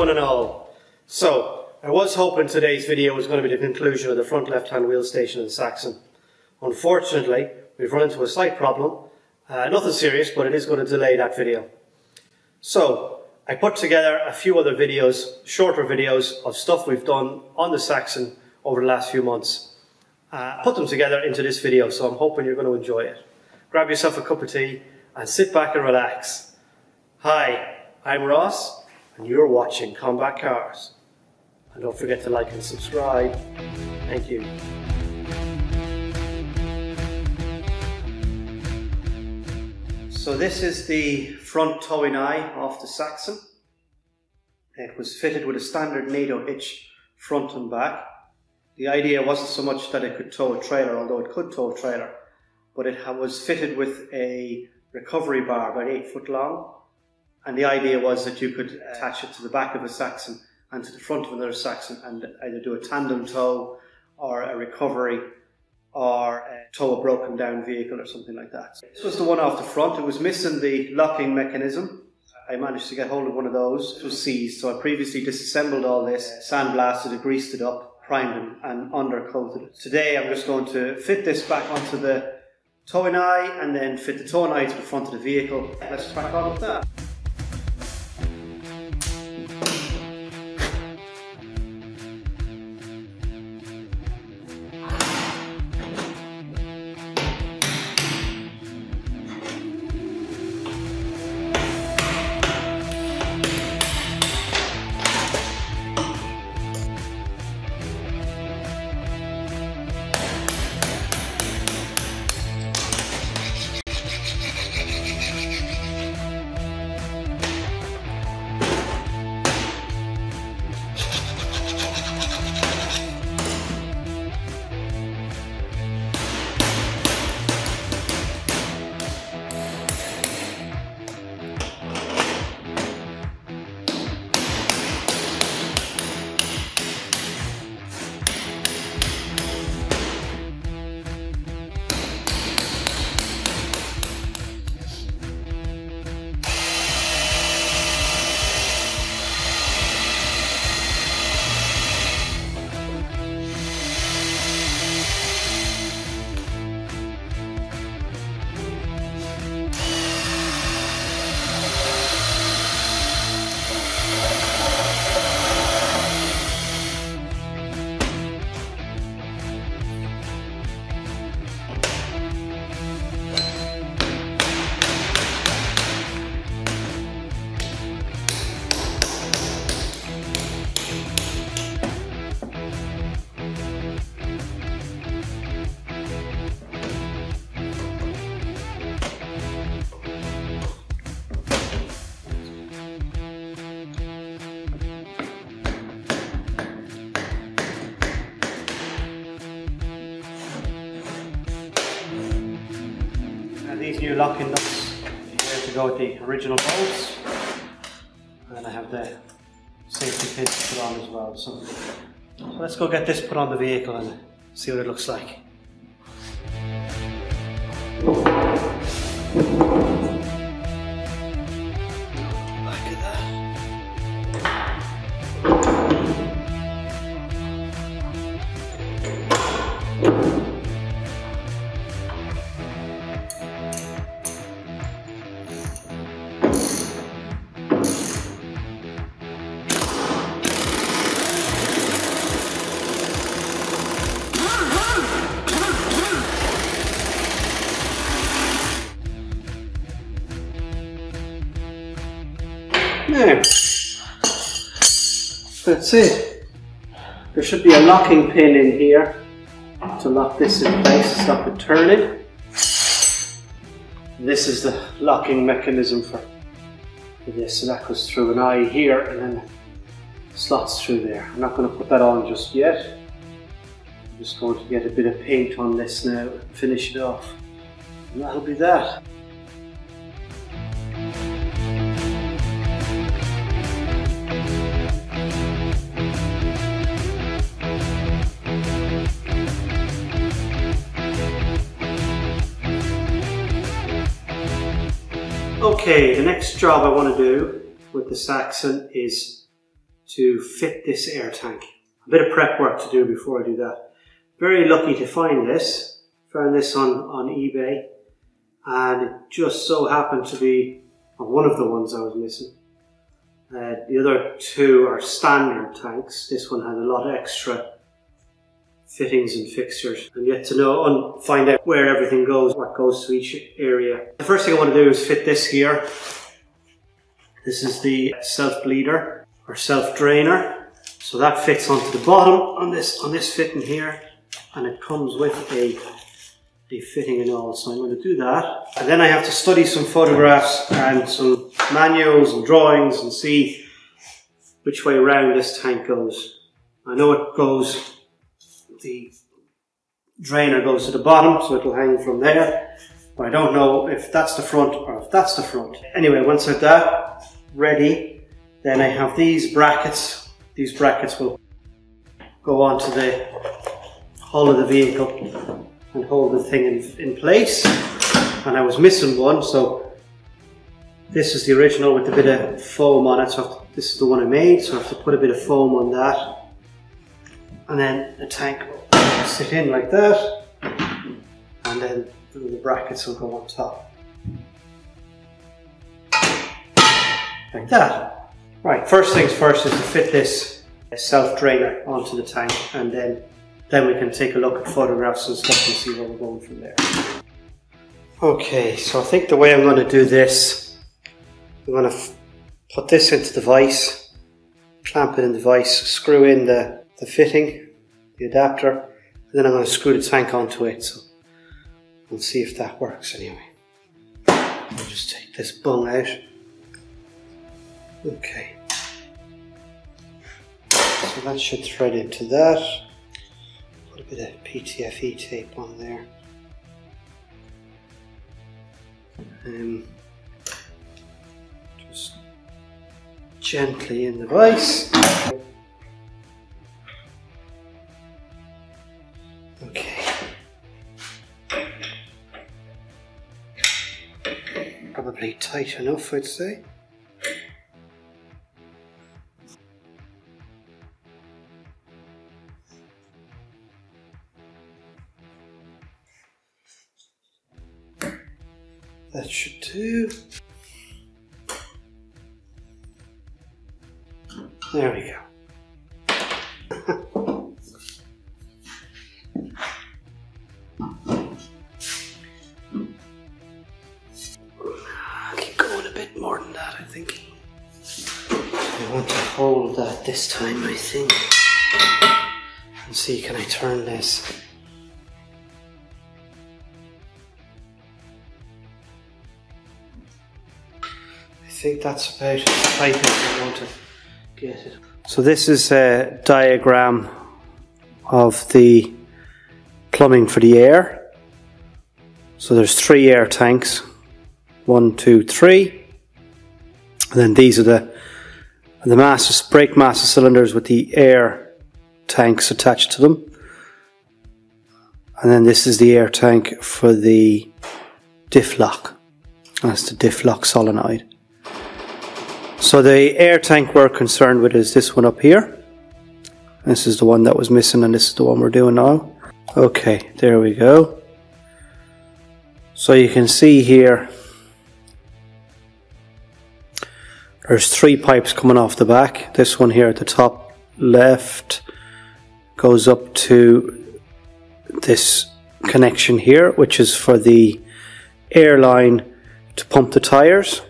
one and all. So, I was hoping today's video was going to be the conclusion of the front left-hand wheel station the Saxon. Unfortunately, we've run into a slight problem. Uh, nothing serious, but it is going to delay that video. So, I put together a few other videos, shorter videos of stuff we've done on the Saxon over the last few months. Uh, put them together into this video, so I'm hoping you're going to enjoy it. Grab yourself a cup of tea and sit back and relax. Hi, I'm Ross, and you're watching Combat Cars. And don't forget to like and subscribe. Thank you. So this is the front towing eye off the Saxon. It was fitted with a standard NATO hitch front and back. The idea wasn't so much that it could tow a trailer, although it could tow a trailer, but it was fitted with a recovery bar about eight foot long. And the idea was that you could attach it to the back of a Saxon and to the front of another Saxon and either do a tandem tow or a recovery or tow a broken down vehicle or something like that. This was the one off the front. It was missing the locking mechanism. I managed to get hold of one of those. It was seized, so I previously disassembled all this, sandblasted it, greased it up, primed it, and undercoated it. Today I'm just going to fit this back onto the towing eye and then fit the towing eye to the front of the vehicle. Let's crack on with that. New locking nuts here to go with the original bolts. And then I have the safety pins put on as well. So, so let's go get this put on the vehicle and see what it looks like. That's it. There should be a locking pin in here to lock this in place, stop it turning. This is the locking mechanism for, for this, so that goes through an eye here and then slots through there. I'm not going to put that on just yet. I'm just going to get a bit of paint on this now and finish it off. And that'll be that. Okay, the next job I want to do with the Saxon is to fit this air tank. A bit of prep work to do before I do that. Very lucky to find this. Found this on, on eBay and it just so happened to be one of the ones I was missing. Uh, the other two are standard tanks. This one has a lot extra fittings and fixtures and yet to know and find out where everything goes, what goes to each area. The first thing I want to do is fit this here. This is the self bleeder or self drainer. So that fits onto the bottom on this on this fitting here and it comes with a a fitting and all. So I'm going to do that. And then I have to study some photographs and some manuals and drawings and see which way around this tank goes. I know it goes the drainer goes to the bottom, so it'll hang from there. But I don't know if that's the front or if that's the front. Anyway, once I've that ready, then I have these brackets. These brackets will go onto the hull of the vehicle and hold the thing in, in place. And I was missing one, so this is the original with a bit of foam on it. So this is the one I made, so I have to put a bit of foam on that and then the tank will sit in like that. And then the brackets will go on top. Like that. Right first things first is to fit this self drainer onto the tank and then then we can take a look at photographs and stuff and see where we're going from there. Okay so I think the way I'm going to do this I'm going to put this into the vise clamp it in the vise screw in the the fitting, the adapter, and then I'm going to screw the tank onto it. So we'll see if that works anyway. I'll just take this bung out. Okay. So that should thread into that. Put a bit of PTFE tape on there. Um, just gently in the vise. Probably tight enough, I'd say. That should do. There we go. Think. And see, can I turn this? I think that's about as tight as I want to get it. So this is a diagram of the plumbing for the air. So there's three air tanks, one, two, three. And then these are the the master brake master cylinders with the air tanks attached to them. And then this is the air tank for the diff lock. That's the diff lock solenoid. So the air tank we're concerned with is this one up here. This is the one that was missing and this is the one we're doing now. Okay, there we go. So you can see here There's three pipes coming off the back. This one here at the top left goes up to this connection here, which is for the airline to pump the tires.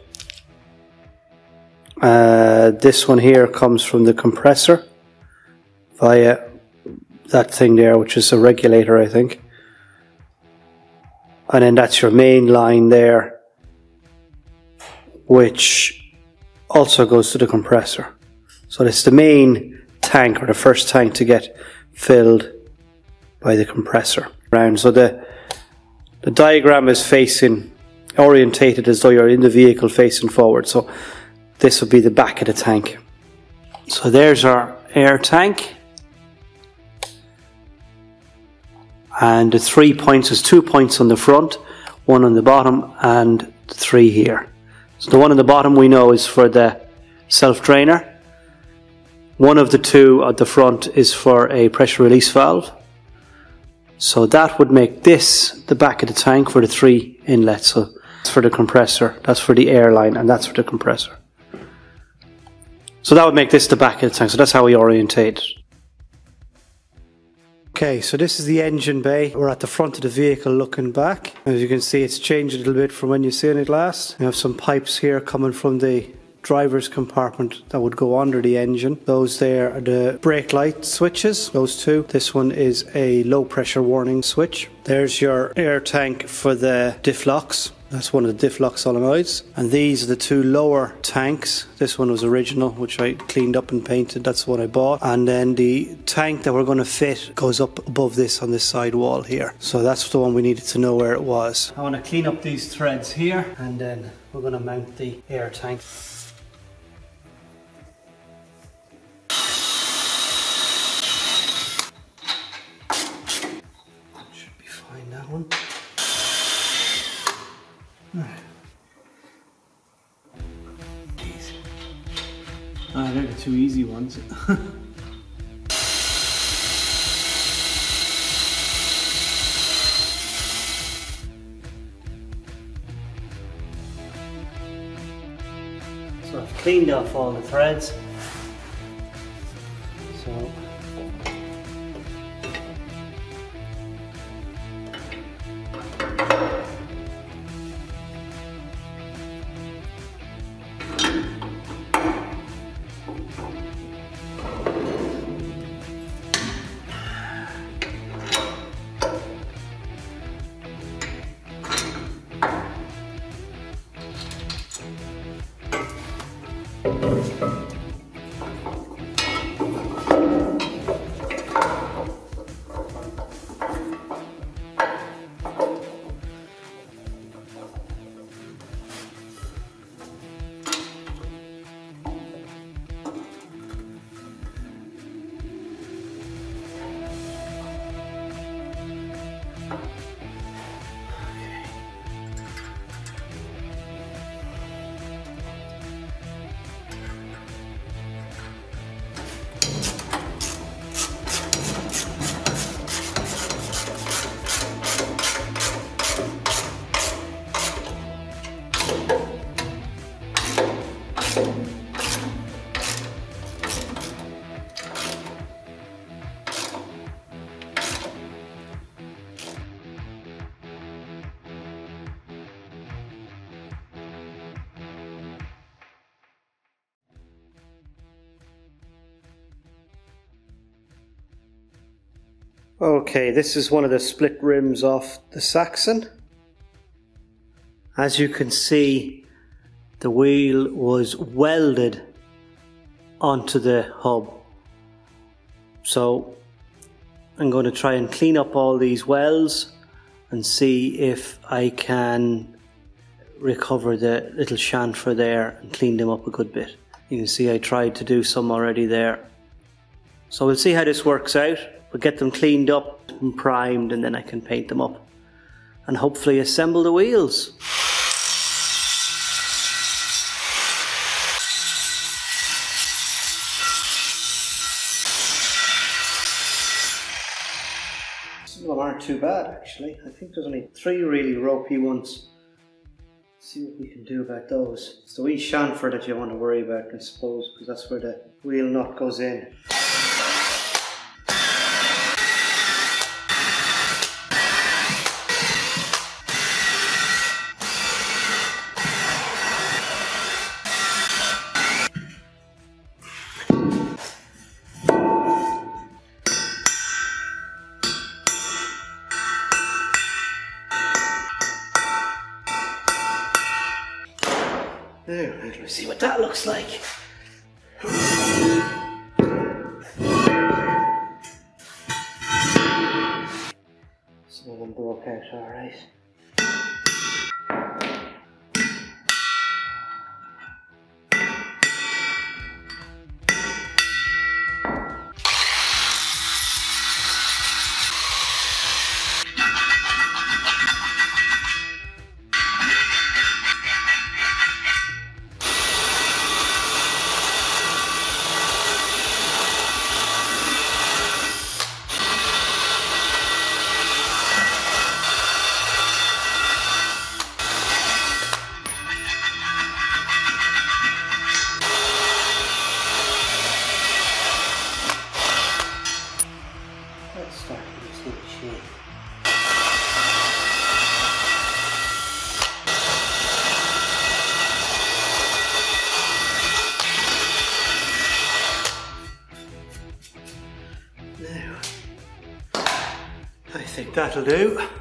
Uh, this one here comes from the compressor via that thing there, which is a regulator, I think. And then that's your main line there, which also goes to the compressor. So it's the main tank or the first tank to get filled by the compressor around. So the the diagram is facing orientated as though you're in the vehicle facing forward. So this would be the back of the tank. So there's our air tank. And the three points is two points on the front, one on the bottom, and three here. So the one on the bottom we know is for the self drainer. One of the two at the front is for a pressure release valve. So that would make this the back of the tank for the three inlets. So that's for the compressor, that's for the airline, and that's for the compressor. So that would make this the back of the tank. So that's how we orientate Okay, so this is the engine bay. We're at the front of the vehicle looking back. As you can see, it's changed a little bit from when you seen it last. We have some pipes here coming from the driver's compartment that would go under the engine. Those there are the brake light switches, those two. This one is a low pressure warning switch. There's your air tank for the diff locks. That's one of the diff lock solenoids. And these are the two lower tanks. This one was original, which I cleaned up and painted. That's what I bought. And then the tank that we're going to fit goes up above this on this side wall here. So that's the one we needed to know where it was. I want to clean up these threads here and then we're going to mount the air tank. Two easy ones. so I've cleaned off all the threads. Okay, this is one of the split rims off the Saxon. As you can see, the wheel was welded onto the hub. So I'm going to try and clean up all these welds and see if I can recover the little chamfer there and clean them up a good bit. You can see I tried to do some already there. So we'll see how this works out. We'll get them cleaned up and primed and then I can paint them up and hopefully assemble the wheels. Some of them aren't too bad actually. I think there's only three really ropey ones. Let's see what we can do about those. It's the wee chamfer that you want to worry about I suppose because that's where the wheel nut goes in. There, let me see what that looks like. Some of them broke out alright. That'll do.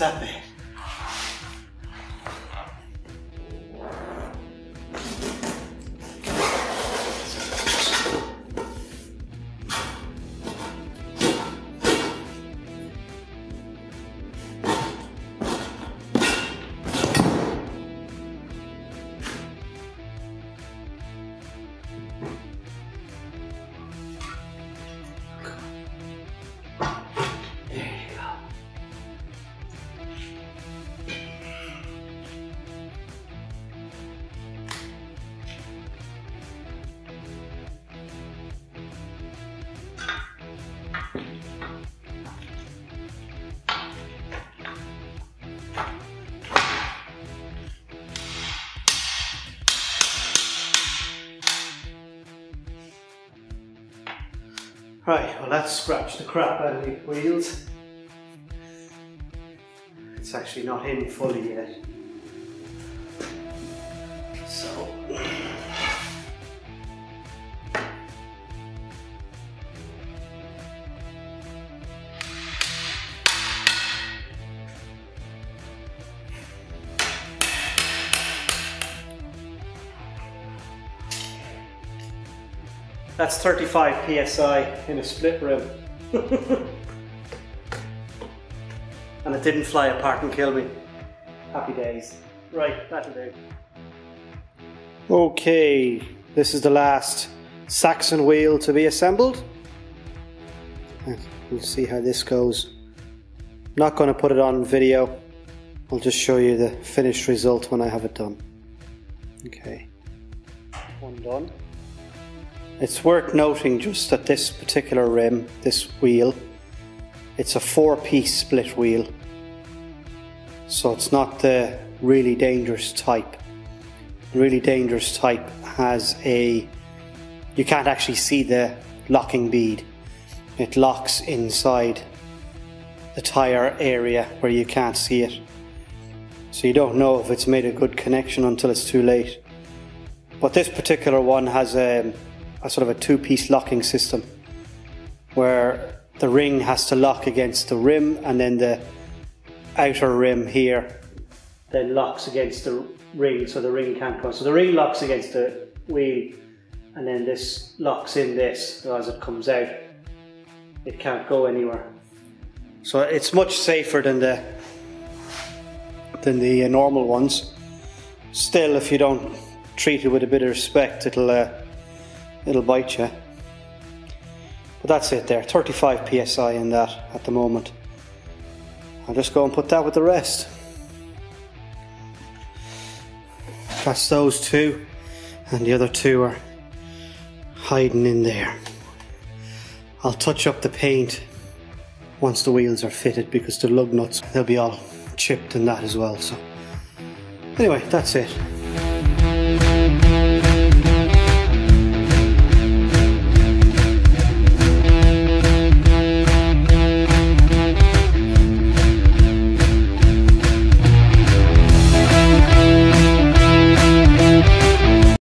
That's that Right, well let's scratch the crap out of the wheels. It's actually not in fully yet. That's 35 psi in a split rim. and it didn't fly apart and kill me. Happy days. Right, that'll do. Okay, this is the last Saxon wheel to be assembled. We'll see how this goes. Not going to put it on video. I'll just show you the finished result when I have it done. Okay, one done. It's worth noting just that this particular rim, this wheel, it's a four piece split wheel. So it's not the really dangerous type. The really dangerous type has a, you can't actually see the locking bead. It locks inside the tyre area where you can't see it. So you don't know if it's made a good connection until it's too late. But this particular one has a, a sort of a two-piece locking system where the ring has to lock against the rim and then the outer rim here then locks against the ring so the ring can't go. So the ring locks against the wheel and then this locks in this so as it comes out it can't go anywhere. So it's much safer than the than the uh, normal ones. Still, if you don't treat it with a bit of respect, it'll uh, it'll bite you. But that's it there, 35 psi in that at the moment. I'll just go and put that with the rest. That's those two, and the other two are hiding in there. I'll touch up the paint once the wheels are fitted because the lug nuts they'll be all chipped and that as well so anyway that's it